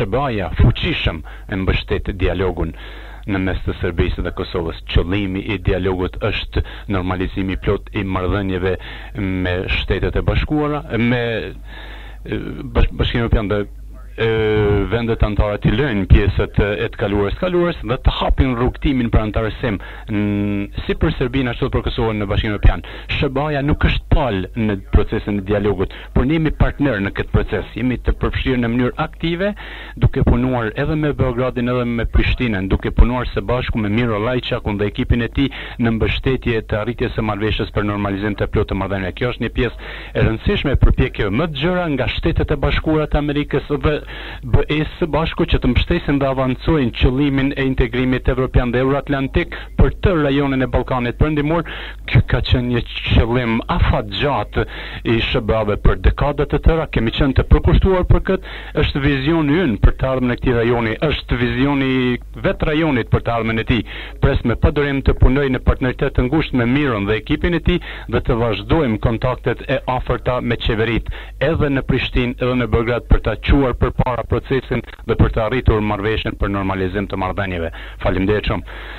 SHBA-ja fuqishëm e mbështet dialogun në mes të Serbisë dhe Kosovës. Qëllimi i dialogut është normalizimi i plotë i marrëdhënieve me Shtetet e Bashkuara, me Bashkimin Europian dhe vendet anëtare t'i lëjnë pjesët e të kaluarës të kaluarës dhe të hapin rrugëtimin për anëtarësim si për Serbinë ashtu edhe për Kosovën në Bashkimin Europian. SHBA-ja nuk është palë në procesin e dialogut. por ne jemi partnerë në këtë proces. Jemi të përfshirë në mënyrë aktive, duke punuar edhe me Beogradin edhe me Prishtinën, duke punuar së bashku me Miro Lajçakun dhe ekipin e tij në mbështetje të arritjes së marrëveshjes për normalizim të plotë të marrëdhënieve. Kjo është një pjesë e rëndësishme e përpjekjeve më të gjera nga Shtetet e Bashkuara të Amerikës dhe BE-së së bashku që të mbështesin dhe avancojnë qëllimin e integrimit evropian dhe euroatlantik për tërë rajonin e Ballkanit Perëndimor, Ky ka qenë një qëllim afatgjatë i SHBA-ve për dekada të tëra, kemi qenë të përkushtuar për këtë, është vizioni ynë për të ardhmen e këtij rajoni, është vizioni i vetë rajonit për të ardhmen e tij. Pres me padurim të punoj në partneritet të ngushtë me Miron dhe ekipin e tij dhe të vazhdojmë kontaktet e afërta me qeveritë, edhe në Prishtinë edhe në Beograd për ta çuar përpara procesin dhe për të arritur marrëveshjen për normalizim të marrëdhënieve. Faleminderit shumë.